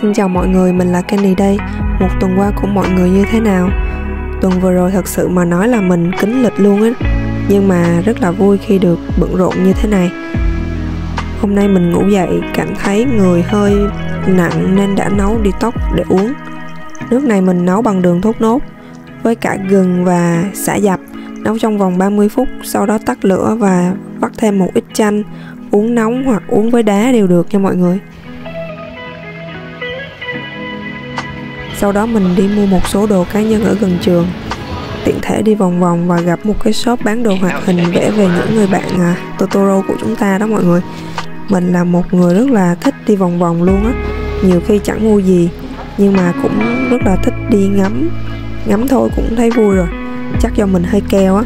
Xin chào mọi người, mình là Candy đây. Một tuần qua của mọi người như thế nào? Tuần vừa rồi thật sự mà nói là mình kính lịch luôn á. Nhưng mà rất là vui khi được bận rộn như thế này. Hôm nay mình ngủ dậy cảm thấy người hơi nặng nên đã nấu detox để uống. Nước này mình nấu bằng đường thốt nốt với cả gừng và xả dập nấu trong vòng 30 phút sau đó tắt lửa và vắt thêm một ít chanh uống nóng hoặc uống với đá đều được nha mọi người sau đó mình đi mua một số đồ cá nhân ở gần trường. Tiện thể đi vòng vòng và gặp một cái shop bán đồ hoạt hình vẽ về những người bạn à, Totoro của chúng ta đó mọi người. Mình là một người rất là thích đi vòng vòng luôn á. Nhiều khi chẳng mua gì nhưng mà cũng rất là thích đi ngắm. Ngắm thôi cũng thấy vui rồi. Chắc do mình hơi keo á.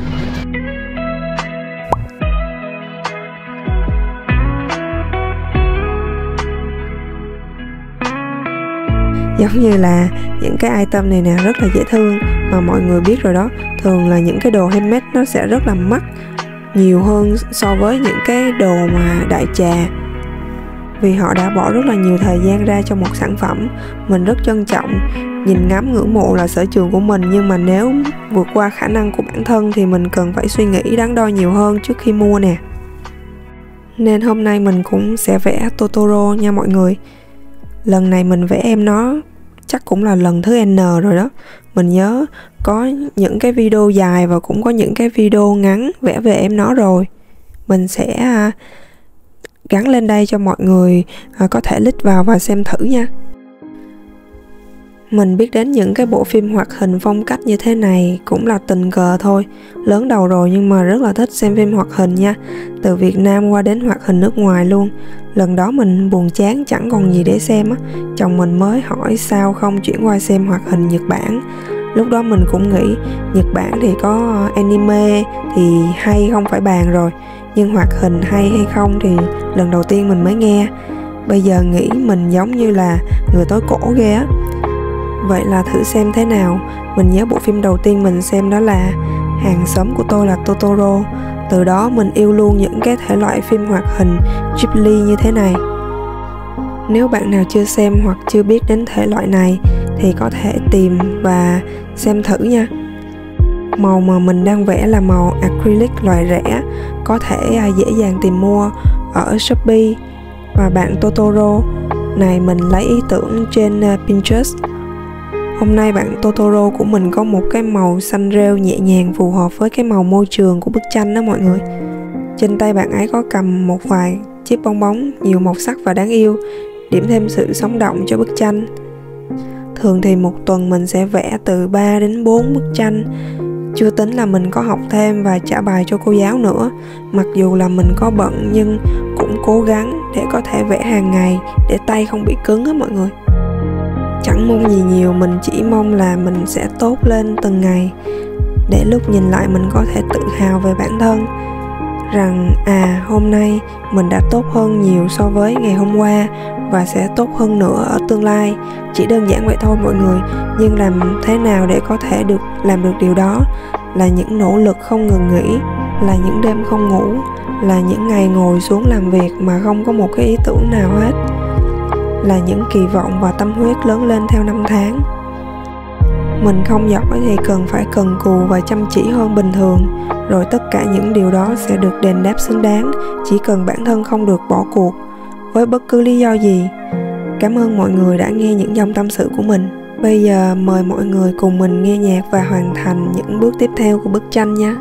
Giống như là những cái item này nè, rất là dễ thương, mà mọi người biết rồi đó. Thường là những cái đồ handmade nó sẽ rất là mắc, nhiều hơn so với những cái đồ mà đại trà. Vì họ đã bỏ rất là nhiều thời gian ra cho một sản phẩm mình rất trân trọng. Nhìn ngắm ngưỡng mộ là sở trường của mình, nhưng mà nếu vượt qua khả năng của bản thân thì mình cần phải suy nghĩ đắn đo nhiều hơn trước khi mua nè. Nên hôm nay mình cũng sẽ vẽ Totoro nha mọi người lần này mình vẽ em nó chắc cũng là lần thứ N rồi đó. Mình nhớ có những cái video dài và cũng có những cái video ngắn vẽ về em nó rồi. Mình sẽ à, gắn lên đây cho mọi người à, có thể lít vào và xem thử nha mình biết đến những cái bộ phim hoạt hình phong cách như thế này cũng là tình cờ thôi. Lớn đầu rồi nhưng mà rất là thích xem phim hoạt hình nha. Từ việt nam qua đến hoạt hình nước ngoài luôn. Lần đó mình buồn chán, chẳng còn gì để xem á. Chồng mình mới hỏi sao không chuyển qua xem hoạt hình nhật bản. Lúc đó mình cũng nghĩ nhật bản thì có anime thì hay không phải bàn rồi. Nhưng hoạt hình hay hay không thì lần đầu tiên mình mới nghe. Bây giờ nghĩ mình giống như là người tối cổ ghê á vậy là thử xem thế nào. Mình nhớ bộ phim đầu tiên mình xem đó là hàng xóm của tôi là totoro. Từ đó mình yêu luôn những cái thể loại phim hoạt hình ghibli như thế này. Nếu bạn nào chưa xem hoặc chưa biết đến thể loại này thì có thể tìm và xem thử nha. Màu mà mình đang vẽ là màu acrylic loại rẻ, có thể à, dễ dàng tìm mua ở shopee. Và bạn totoro, này mình lấy ý tưởng trên à, pinterest. Hôm nay bạn Totoro của mình có một cái màu xanh rêu nhẹ nhàng phù hợp với cái màu môi trường của bức tranh đó mọi người. Trên tay bạn ấy có cầm một vài chiếc bong bóng nhiều màu sắc và đáng yêu, điểm thêm sự sống động cho bức tranh. Thường thì một tuần mình sẽ vẽ từ 3 đến 4 bức tranh chưa tính là mình có học thêm và trả bài cho cô giáo nữa mặc dù là mình có bận nhưng cũng cố gắng để có thể vẽ hàng ngày để tay không bị cứng á mọi người chẳng mong gì nhiều, mình chỉ mong là mình sẽ tốt lên từng ngày, để lúc nhìn lại mình có thể tự hào về bản thân, rằng à hôm nay mình đã tốt hơn nhiều so với ngày hôm qua và sẽ tốt hơn nữa ở tương lai. Chỉ đơn giản vậy thôi mọi người, nhưng làm thế nào để có thể được, làm được điều đó? Là những nỗ lực không ngừng nghỉ, là những đêm không ngủ, là những ngày ngồi xuống làm việc mà không có một cái ý tưởng nào hết là những kỳ vọng và tâm huyết lớn lên theo năm tháng. Mình không giỏi thì cần phải cần cù và chăm chỉ hơn bình thường, rồi tất cả những điều đó sẽ được đền đáp xứng đáng, chỉ cần bản thân không được bỏ cuộc. Với bất cứ lý do gì, cảm ơn mọi người đã nghe những dòng tâm sự của mình. Bây giờ mời mọi người cùng mình nghe nhạc và hoàn thành những bước tiếp theo của bức tranh nhé.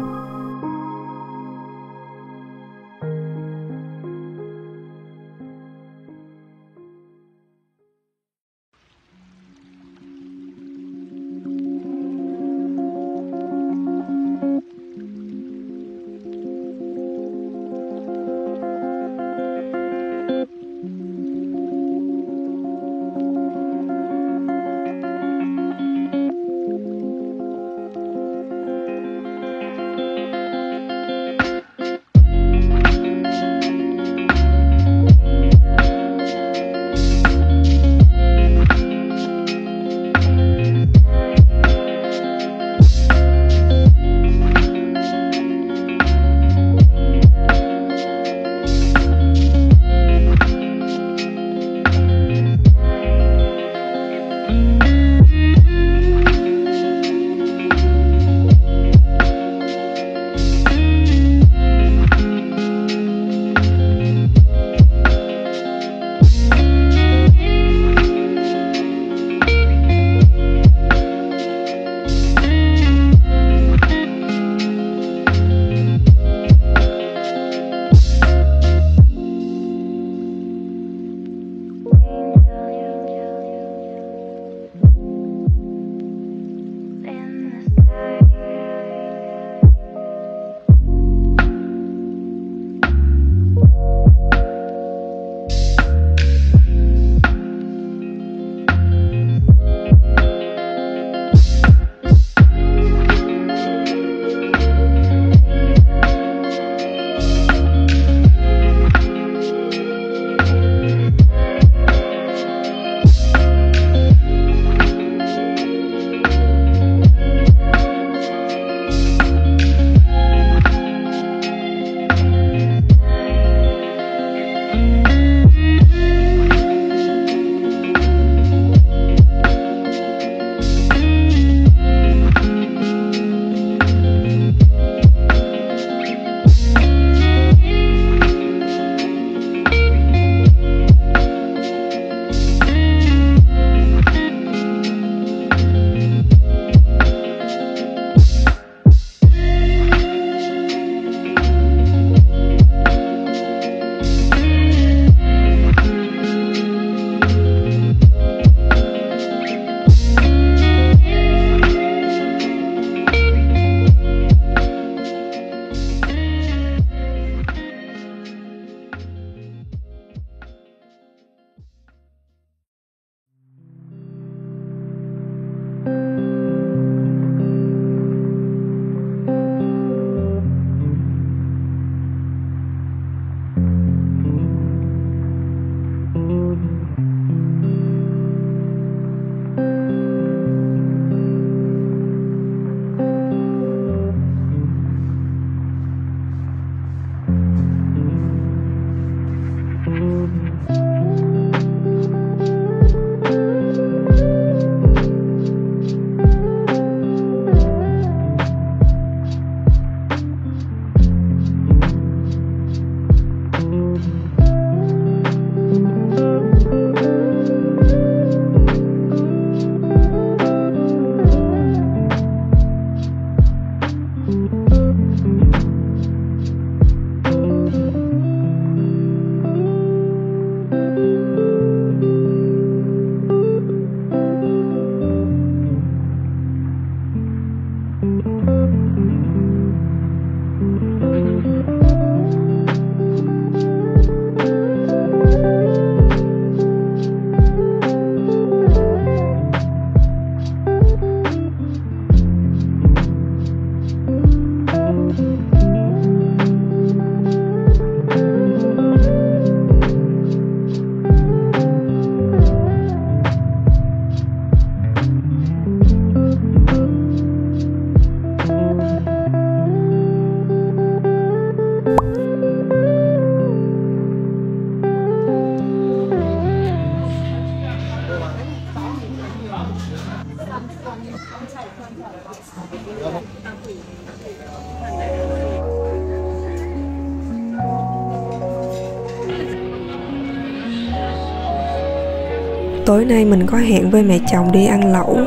Tối nay mình có hẹn với mẹ chồng đi ăn lẩu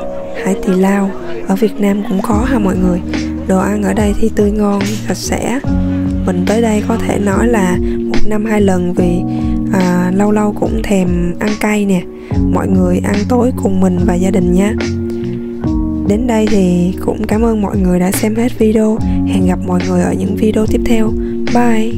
Hải Tỳ Lao. Ở Việt Nam cũng có ha mọi người? Đồ ăn ở đây thì tươi ngon, sạch sẽ. Mình tới đây có thể nói là một năm hai lần vì à, lâu lâu cũng thèm ăn cay nè. Mọi người ăn tối cùng mình và gia đình nhé. Đến đây thì cũng cảm ơn mọi người đã xem hết video. Hẹn gặp mọi người ở những video tiếp theo. Bye!